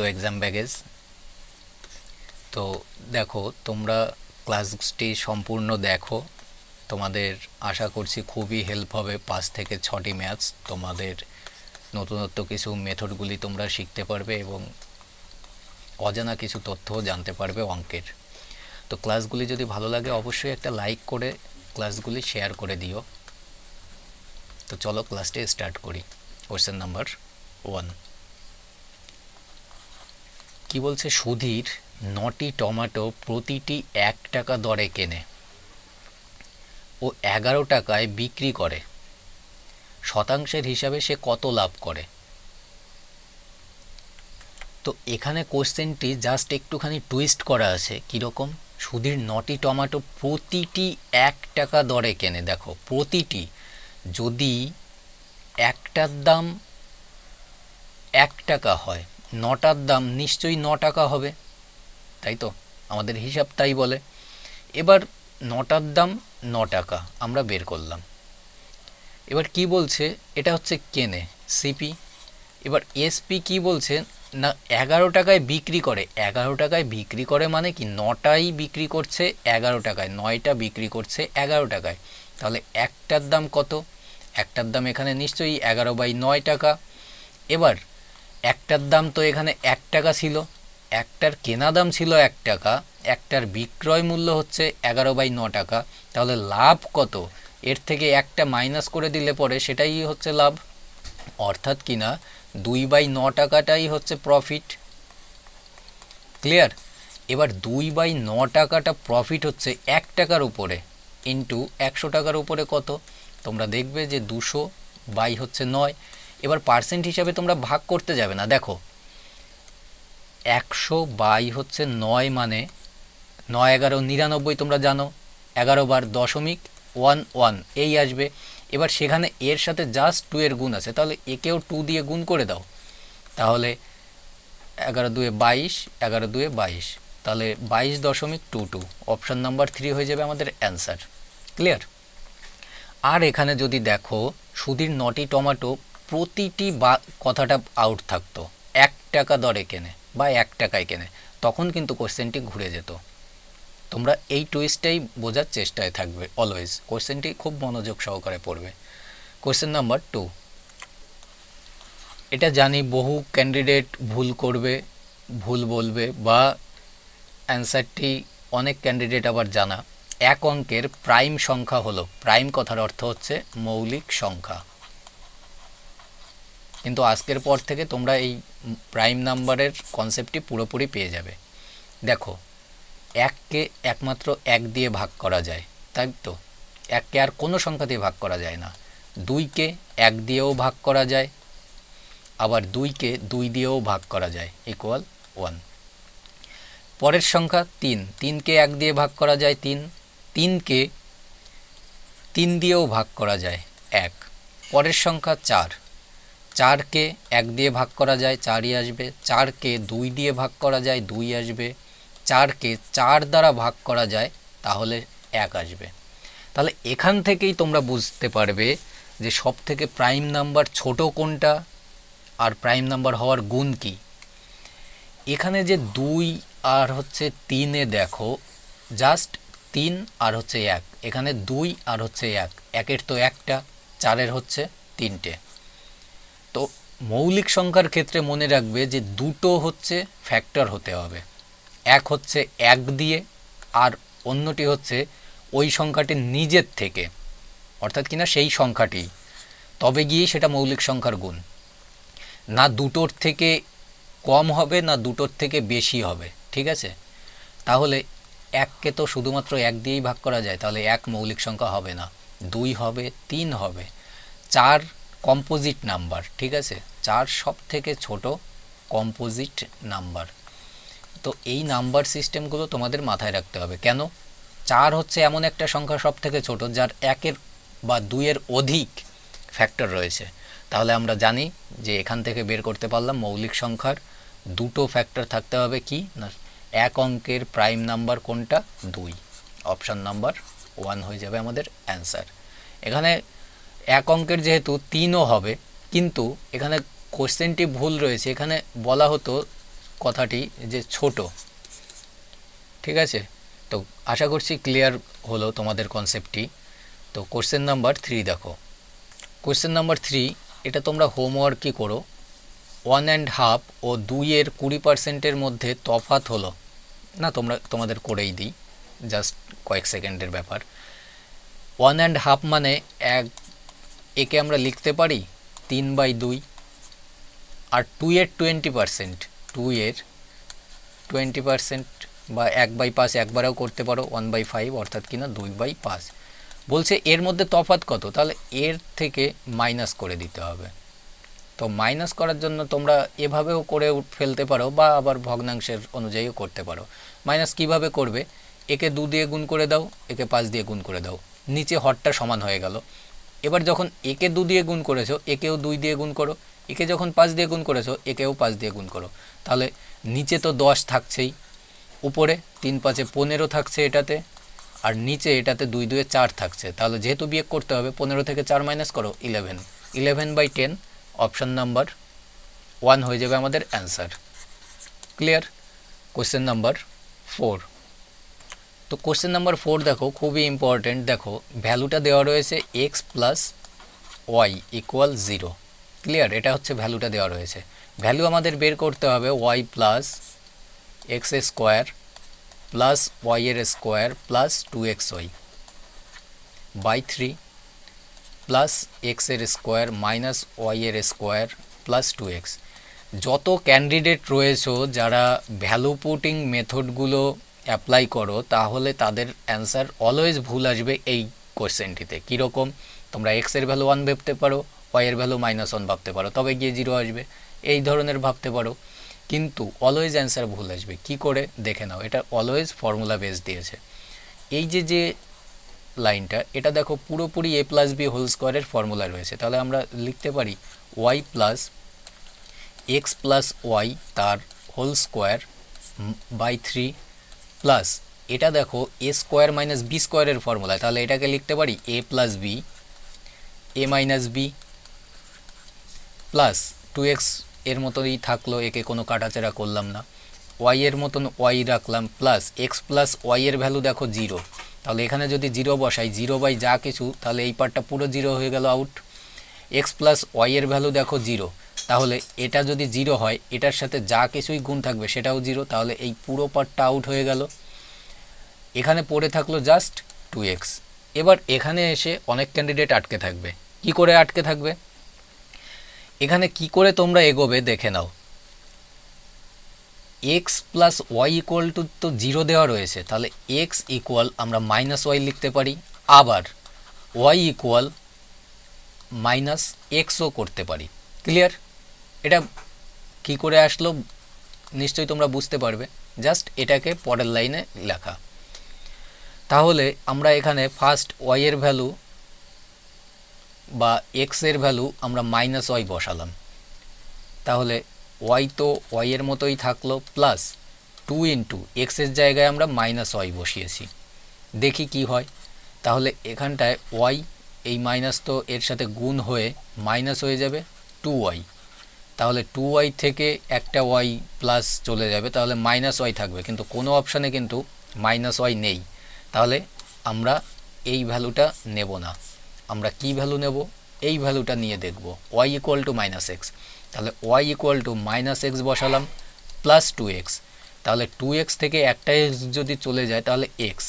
Welcome to exam baggage তো দেখো, তোমরা ক্লাসটি সম্পূর্ণ দেখো। তোমাদের আশা করছি খুবই হেল্প হবে পাঁচ থেকে ছটি ম্যাথস তোমাদের নতুনত্ব কিছু মেথডগুলি তোমরা শিখতে পারবে এবং অজানা কিছু তথ্যও জানতে পারবে অঙ্কের। তো ক্লাসগুলি যদি ভালো লাগে, অবশ্যই একটা লাইক করে ক্লাসগুলি শেয়ার করে দিও। তো চলো ক্লাসটি স্টার্ট করি। কোশ্চেন নাম্বার ওয়ান কি বলছে সুধীর? নটি টমেটো প্রতিটি এক টাকা দরে কেনে। ও এগারো টাকায় বিক্রি করে। শতাংশের হিসাবে সে কত লাভ করে? তো এখানে কোশ্চেনটি জাস্ট একটুখানি টুইস্ট করা আছে, কীরকম? সুধীর নটি টমেটো প্রতিটি এক টাকা দরে কেনে। দেখো, প্রতিটি যদি একটার দাম এক টাকা হয় নটার দাম নিশ্চয়ই ন টাকা হবে। তাই তো? আমাদের হিসাব তাই বলে। এবার নটার দাম ন টাকা, আমরা বের করলাম। এবার কি বলছে? এটা হচ্ছে কেনে, সিপি। এবার এসপি কি বলছে? না, এগারো টাকায় বিক্রি করে। এগারো টাকায় বিক্রি করে মানে কি? নটাই বিক্রি করছে, এগারো টাকায়। নয়টা বিক্রি করছে, এগারো টাকায়। তাহলে একটার দাম কত? একটার দাম এখানে নিশ্চয়ই এগারো বাই নয় টাকা। এবার একটার দাম তো এখানে এক টাকা ছিল, একটার কেনা দাম ছিল এক টাকা, একটার বিক্রয় মূল্য হচ্ছে এগারো বাই ন টাকা। তাহলে লাভ কত? এর থেকে একটা মাইনাস করে দিলে পরে সেটাই হচ্ছে লাভ। অর্থাৎ কিনা দুই বাই ন টাকাটাই হচ্ছে প্রফিট ক্লিয়ার এবার দুই বাই ন টাকাটা প্রফিট হচ্ছে এক টাকার উপরে ইন্টু একশো টাকার উপরে কত? তোমরা দেখবে যে দুশো বাই হচ্ছে নয় এবার পার্সেন্ট হিসাবে তোমরা ভাগ করতে যাবে না। দেখো, একশো বাই হচ্ছে নয় মানে নয় এগারো নিরানব্বই তোমরা জানো, এগারো বার দশমিক ওয়ান ওয়ান, এই আসবে। এবার সেখানে এর সাথে জাস্ট টু এর গুণ আছে, তাহলে একেও টু দিয়ে গুণ করে দাও। তাহলে এগারো দুয়ে বাইশ, এগারো দুয়ে বাইশ, তাহলে বাইশ দশমিক two two option number three হয়ে যাবে আমাদের অ্যান্সার ক্লিয়ার আর এখানে যদি দেখো, সুধীর নটি টমেটো প্রতিটি বা, কথাটা আউট থাকতো। এক টাকা দরে কেনে বা এক টাকায় কেনে। তখন কিন্তু কোশ্চেনটি ঘুরে যেত। তোমরা এই টুইস্টটাই বোঝার চেষ্টায় থাকবে অলওয়েজ কোশ্চেনটি খুব মনোযোগ সহকারে পড়বে। কোশ্চেন নাম্বার টু এটা জানি বহু ক্যান্ডিডেট ভুল করবে, ভুল বলবে বা অ্যান্সারটি অনেক ক্যান্ডিডেট আবার জানা। এক অঙ্কের প্রাইম সংখ্যা হলো প্রাইম কথার অর্থ হচ্ছে মৌলিক সংখ্যা। কিন্তু আজকের পর থেকে তোমরা এই প্রাইম নাম্বারের কনসেপ্টটি পুরোপুরি পেয়ে যাবে। দেখো, এককে একমাত্র এক দিয়ে ভাগ করা যায়, তাই তো? এককে আর কোনো সংখ্যা দিয়ে ভাগ করা যায় না। দুইকে এক দিয়েও ভাগ করা যায়, আবার দুইকে দুই দিয়েও ভাগ করা যায় ইকুয়াল ওয়ান পরের সংখ্যা তিন, তিনকে এক দিয়ে ভাগ করা যায় তিন, তিনকে তিন দিয়েও ভাগ করা যায় এক। পরের সংখ্যা চার চারকে এক দিয়ে ভাগ করা যায়, চারই আসবে। চারকে দুই দিয়ে ভাগ করা যায়, দুই আসবে। চারকে চার দ্বারা ভাগ করা যায়, তাহলে এক আসবে। তাহলে এখান থেকেই তোমরা বুঝতে পারবে যে সব থেকে প্রাইম নাম্বার ছোট কোনটা আর প্রাইম নাম্বার হওয়ার গুণ কি। এখানে যে দুই আর হচ্ছে তিনে দেখো জাস্ট তিন আর হচ্ছে এক। এখানে দুই আর হচ্ছে এক। একের তো একটা, চারের হচ্ছে তিনটে। মৌলিক সংখ্যার ক্ষেত্রে মনে রাখবে যে দুটো হচ্ছে ফ্যাক্টর হতে হবে। এক হচ্ছে এক দিয়ে আর অন্যটি হচ্ছে ওই সংখ্যাটি নিজের থেকে, অর্থাৎ কিনা সেই সংখ্যাটি। তবে গিয়েই সেটা মৌলিক সংখ্যার গুণ। না দুটোর থেকে কম হবে, না দুটোর থেকে বেশি হবে, ঠিক আছে? তাহলে এককে তো শুধুমাত্র এক দিয়েই ভাগ করা যায়, তাহলে এক মৌলিক সংখ্যা হবে না। দুই হবে, তিন হবে। চার কম্পোজিট নাম্বার ঠিক আছে? চার সব থেকে ছোট কম্পোজিট নাম্বার তো এই নাম্বার সিস্টেমগুলো তোমাদের মাথায় রাখতে হবে। কেন? চার হচ্ছে এমন একটা সংখ্যা সব থেকে ছোট যার একের বা দুইয়ের অধিক ফ্যাক্টর রয়েছে। তাহলে আমরা জানি যে এখান থেকে বের করতে পারলাম মৌলিক সংখ্যার দুটো ফ্যাক্টর থাকতে হবে কি? না, এক অঙ্কের প্রাইম নাম্বার কোনটা? দুই। অপশান নাম্বার ওয়ান হয়ে যাবে আমাদের অ্যান্সার এখানে এক অঙ্কের যেহেতু তিনও হবে, কিন্তু এখানে কোশ্চেনটি ভুল রয়েছে। এখানে বলা হতো কথাটি যে ছোট। ঠিক আছে? তো আশা করছি ক্লিয়ার হলো তোমাদের কনসেপ্টটি। তো কোশ্চেন নাম্বার থ্রি দেখো। কোশ্চেন নাম্বার থ্রি, এটা তোমরা হোমওয়ার্কই করো। ওয়ান অ্যান্ড হাফ ও দুইয়ের কুড়ি পার্সেন্টের মধ্যে তফাত হলো। না, তোমরা, তোমাদের করেই দিই। জাস্ট কয়েক সেকেন্ডের ব্যাপার। ওয়ান অ্যান্ড হাফ মানে এক একে আমরা লিখতে পারি তিন বাই দুই আর টু এর টোয়েন্টি পার্সেন্ট টু এর টোয়েন্টি পার্সেন্ট বা এক বাই পাঁচ একবারেও করতে পারো ওয়ান বাই ফাইভ অর্থাৎ কিনা দুই বাই পাঁচ। বলছে এর মধ্যে তফাত কত? তাহলে এর থেকে মাইনাস করে দিতে হবে। তো মাইনাস করার জন্য তোমরা এভাবেও করে ফেলতে পারো বা আবার ভগ্নাংশের অনুযায়ীও করতে পারো। মাইনাস কীভাবে করবে? একে দু দিয়ে গুণ করে দাও, একে পাঁচ দিয়ে গুণ করে দাও। নিচে হরটা সমান হয়ে গেল। এবার যখন একে দু দিয়ে গুণ করেছ, একেও দুই দিয়ে গুণ করো, একে যখন পাঁচ দিয়ে গুণ করেছ, একেও পাঁচ দিয়ে গুণ করো। তাহলে নিচে তো দশ থাকছেই, উপরে তিন পাঁচে পনেরো থাকছে এটাতে, আর নিচে এটাতে দুই দুয়ে চার থাকছে। তাহলে যেহেতু বিয়োগ করতে হবে, পনেরো থেকে চার মাইনাস করো eleven eleven by ten option number one হয়ে যাবে আমাদের answer clear question number four তো কোশ্চেন নাম্বার ফোর দেখো, খুবই ইম্পর্টেন্ট দেখো। ভ্যালুটা দেওয়া রয়েছে x plus y equal zero clear এটা হচ্ছে ভ্যালুটা দেওয়া রয়েছে। ভ্যালু আমাদের বের করতে হবে y plus x square plus ওয়াইয়ের square plus two x y by three plus এক্সের স্কোয়ার মাইনাস ওয়াইয়ের স্কোয়ার প্লাস টু এক্স যত ক্যান্ডিডেট রয়েছে, যারা ভ্যালু পুটিং মেথডগুলো অ্যাপ্লাই করো, তাহলে তাদের অ্যান্সার অলওয়েজ ভুল আসবে এই কোয়েশ্চেনটিতে কীরকম? তোমরা এক্সের ভ্যালু ওয়ান ভাবতে পারো ওয়াইয়ের ভ্যালু মাইনাস ওয়ান ভাবতে পারো, তবে গিয়ে জিরো আসবে। এই ধরনের ভাবতে পারো। কিন্তু অলওয়েজ অ্যান্সার ভুল আসবে। কি করে? দেখে নাও, এটা অলওয়েজ ফর্মুলা বেস দিয়েছে। এই যে যে লাইনটা, এটা দেখো পুরোপুরি এ প্লাস বি হোল স্কোয়ারের ফর্মুলা রয়েছে। তাহলে আমরা লিখতে পারি y plus x plus y তার whole square by three plus এটা দেখো এ স্কোয়ার মাইনাস বি স্কোয়ারের ফর্মুলা তাহলে এটাকে লিখতে পারি a plus b a minus b plus two এক্সের মতোই থাকল, একে কোনো কাটাচেরা করলাম না। ওয়াই এর মতন ওয়াই রাখলাম প্লাস এক্স প্লাস ওয়াই এর ভ্যালু দেখো জিরো তাহলে এখানে যদি জিরো বসাই জিরো বাই যা কিছু, তাহলে এই পার্টটা পুরো জিরো হয়ে গেল আউট এক্স প্লাস ওয়াই এর ভ্যালু দেখো জিরো তাহলে এটা যদি জিরো হয়, এটার সাথে যা কিছুই গুণ থাকবে সেটাও জিরো, তাহলে এই পুরো পার্টটা আউট হয়ে গেল। এখানে পড়ে থাকল জাস্ট টু এক্স। এবার এখানে এসে অনেক ক্যান্ডিডেট আটকে থাকবে। কি করে আটকে থাকবে? এখানে কি করে তোমরা এগোবে দেখে নাও। X plus y equal to তো জিরো দেওয়া রয়েছে, তাহলে এক্স ইকুয়াল আমরা মাইনাস ওয়াই লিখতে পারি, আবার ওয়াই ইকুয়াল মাইনাস এক্সও করতে পারি। ক্লিয়ার? এটা কি করে আসলো, নিশ্চয়ই তোমরা বুঝতে পারবে। জাস্ট এটাকে পরের লাইনে লেখা। তাহলে আমরা এখানে ফার্স্ট ওয়াইয়ের ভ্যালু বা এক্সের ভ্যালু আমরা মাইনাস ওয়াই বসালাম। তাহলে ওয়াই তো ওয়াইয়ের মতোই থাকল প্লাস টু ইন্টু এক্সের জায়গায় আমরা মাইনাস ওয়াই বসিয়েছি। দেখি কি হয়। তাহলে এখানটায় ওয়াই এই মাইনাস তো এর সাথে গুণ হয়ে মাইনাস হয়ে যাবে টু ওয়াই তাহলে টু ওয়াই থেকে একটা ওয়াই প্লাস চলে যাবে, তাহলে মাইনাস ওয়াই থাকবে। কিন্তু কোনো অপশানে কিন্তু মাইনাস ওয়াই নেই। তাহলে আমরা এই ভ্যালুটা নেব না। আমরা কি ভ্যালু নেব? এই ভ্যালুটা নিয়ে দেখব। Y equal to minus x তাহলে y equal to minus x বসালাম প্লাস টু এক্স তাহলে টু এক্স থেকে একটা এক্স যদি চলে যায়, তাহলে এক্স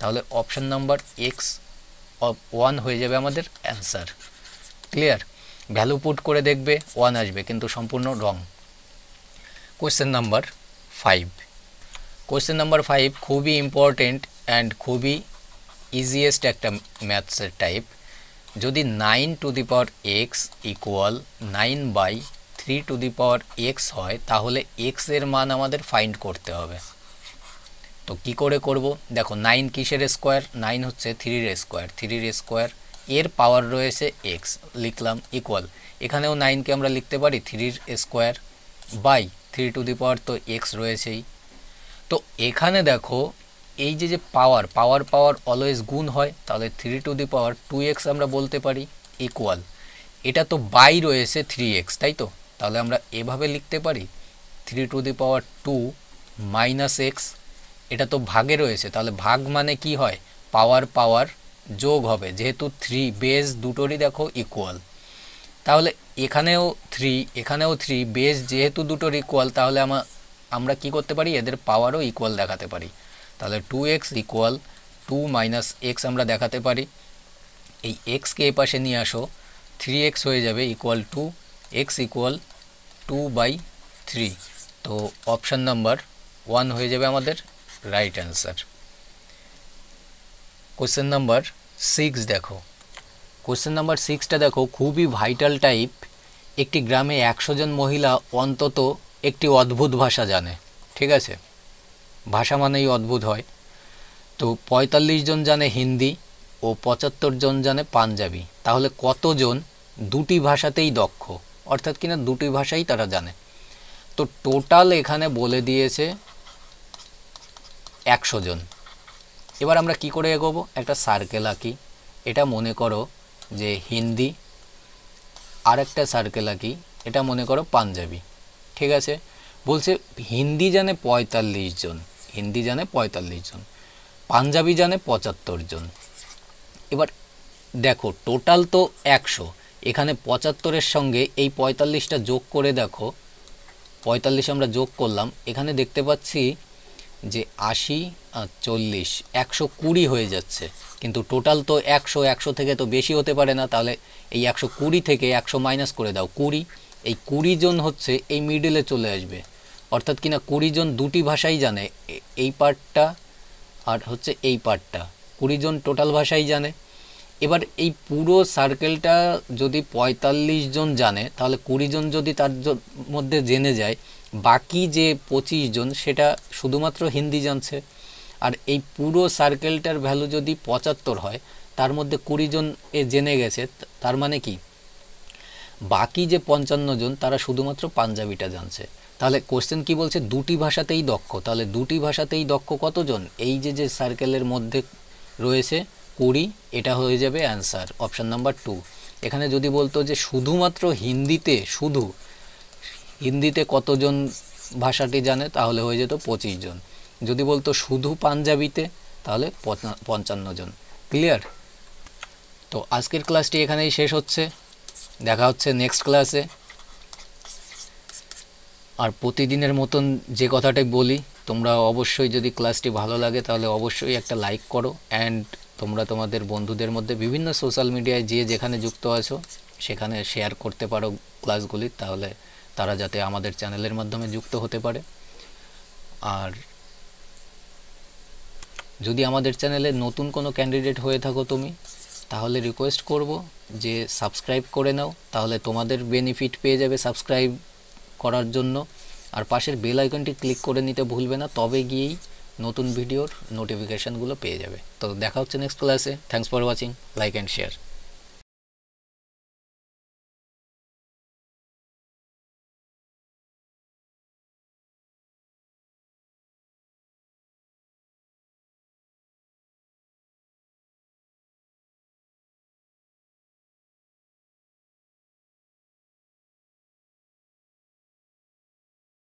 তাহলে অপশান নাম্বার এক্স ওয়ান হয়ে যাবে আমাদের অ্যান্সার ক্লিয়ার ভ্যালু পুট করে দেখবে ওয়ান আসবে, কিন্তু সম্পূর্ণ wrong question number five question number five খুবই ইম্পর্টেন্ট অ্যান্ড খুবই ইজিয়েস্ট একটা ম্যাথসের টাইপ যদি nine to the power x equal nine by three to the power x হয়, তাহলে এক্সের মান আমাদের ফাইন্ড করতে হবে। তো কি করে করব? দেখো নাইন কিসের স্কোয়ার নাইন হচ্ছে থ্রির স্কোয়ার থ্রির স্কোয়ার এর পাওয়ার রয়েছে এক্স লিখলাম ইকুয়াল এখানেও নাইনকে আমরা লিখতে পারি থ্রির square by three to the power তো এক্স রয়েছেই। তো এখানে দেখো, এই যে যে পাওয়ার পাওয়ার পাওয়ার অলওয়েজ গুণ হয়, তাহলে three to the power two x আমরা বলতে পারি ইকুয়াল এটা তো বাই রয়েছে থ্রি এক্স তাই তো? তাহলে আমরা এভাবে লিখতে পারি three to the power two minus x এটা তো ভাগে রয়েছে, তাহলে ভাগ মানে কি হয়? পাওয়ার পাওয়ার যোগ হবে, যেহেতু থ্রি বেস দুটোরই দেখো ইকুয়াল তাহলে এখানেও থ্রি এখানেও থ্রি বেস যেহেতু দুটোর ইকুয়াল তাহলে আমার আমরা কি করতে পারি? এদের পাওয়ারও ইকুয়াল দেখাতে পারি। তাহলে two x equal two minus x আমরা দেখাতে পারি। এই এক্সকে এ পাশে নিয়ে আসো থ্রি এক্স হয়ে যাবে equal two x equal two by three তো অপশান নাম্বার ওয়ান হয়ে যাবে আমাদের right answer question number six দেখো। কোশ্চেন নাম্বার সিক্সটা দেখো, খুবই ভাইটাল টাইপ একটি গ্রামে একশো জন মহিলা অন্তত একটি অদ্ভুত ভাষা জানে, ঠিক আছে? ভাষা মানেই অদ্ভুত হয়। তো পঁয়তাল্লিশ জন জানে হিন্দি ও পঁচাত্তর জন জানে পাঞ্জাবি। তাহলে কতজন দুটি ভাষাতেই দক্ষ? অর্থাৎ কিনা দুটি ভাষাই তারা জানে। তো টোটাল এখানে বলে দিয়েছে একশো জন। এবার আমরা কি করে এগোবো? একটা সার্কেল আঁকি। এটা মনে করো যে হিন্দি। আর একটা সার্কেল আঁকি। এটা মনে করো পাঞ্জাবি। ঠিক আছে? বলছে হিন্দি জানে পঁয়তাল্লিশ জন। হিন্দি জানে পঁয়তাল্লিশ জন। পাঞ্জাবি জানে পঁচাত্তর জন। এবার দেখো টোটাল তো একশো। এখানে পঁচাত্তরের সঙ্গে এই পঁয়তাল্লিশটা যোগ করে দেখো। পঁয়তাল্লিশ আমরা যোগ করলাম। এখানে দেখতে পাচ্ছি যে আশি আর চল্লিশ, একশো কুড়ি হয়ে যাচ্ছে। কিন্তু টোটাল তো একশো একশো থেকে তো বেশি হতে পারে না, তাহলে এই একশো কুড়ি থেকে একশো মাইনাস করে দাও, কুড়ি। এই কুড়ি জন হচ্ছে এই মিডলে চলে আসবে। অর্থাৎ কিনা কুড়ি জন দুটি ভাষাই জানে এই পার্টটা আর হচ্ছে এই পার্টটা কুড়ি জন টোটাল ভাষাই জানে। এবার এই পুরো সার্কেলটা যদি পঁয়তাল্লিশ জন জানে, তাহলে কুড়ি জন যদি তার মধ্যে জেনে যায়, বাকি যে পঁচিশ জন, সেটা শুধুমাত্র হিন্দি জানছে। আর এই পুরো সার্কেলটার ভ্যালু যদি পঁচাত্তর হয়, তার মধ্যে কুড়ি জন এ জেনে গেছে তার মানে কি? বাকি যে পঞ্চান্ন জন, তারা শুধুমাত্র পাঞ্জাবিটা জানছে। তাহলে কোশ্চেন কি বলছে? দুটি ভাষাতেই দক্ষ। তাহলে দুটি ভাষাতেই দক্ষ কতজন? এই যে যে সার্কেলের মধ্যে রয়েছে কুড়ি, এটা হয়ে যাবে অ্যান্সার অপশান নাম্বার টু এখানে যদি বলতো যে শুধুমাত্র হিন্দিতে, শুধু, হিন্দিতে কতজন ভাষাটি জানে, তাহলে হয়ে যেত পঁচিশ জন। যদি বলতো শুধু পাঞ্জাবিতে, তাহলে পঞ্চান্ন জন। ক্লিয়ার তো আজকের ক্লাসটি এখানেই শেষ হচ্ছে। দেখা হচ্ছে নেক্সট ক্লাসে আর প্রতিদিনের মতন যে কথাটাই বলি, তোমরা অবশ্যই যদি ক্লাসটি ভালো লাগে, তাহলে অবশ্যই একটা লাইক করো। অ্যান্ড তোমরা তোমাদের বন্ধুদের মধ্যে বিভিন্ন সোশ্যাল মিডিয়ায় যে যেখানে যুক্ত আছো, সেখানে শেয়ার করতে পারো ক্লাসগুলি তাহলে তারা যাতে আমাদের চ্যানেলের মাধ্যমে যুক্ত হতে পারে। আর যদি আমাদের চ্যানেলে নতুন কোনো ক্যান্ডিডেট হয়ে থাকো তুমি, তাহলে রিকোয়েস্ট করব যে সাবস্ক্রাইব করে নাও, তাহলে তোমাদের বেনিফিট পেয়ে যাবে সাবস্ক্রাইব করার জন্য। আর পাশের বেল আইকনটি ক্লিক করে নিতে ভুলবে না, তবে গিয়েই নতুন ভিডিওর নোটিফিকেশানগুলো পেয়ে যাবে। তো দেখা হচ্ছে নেক্সট ক্লাসে thanks for watching like and share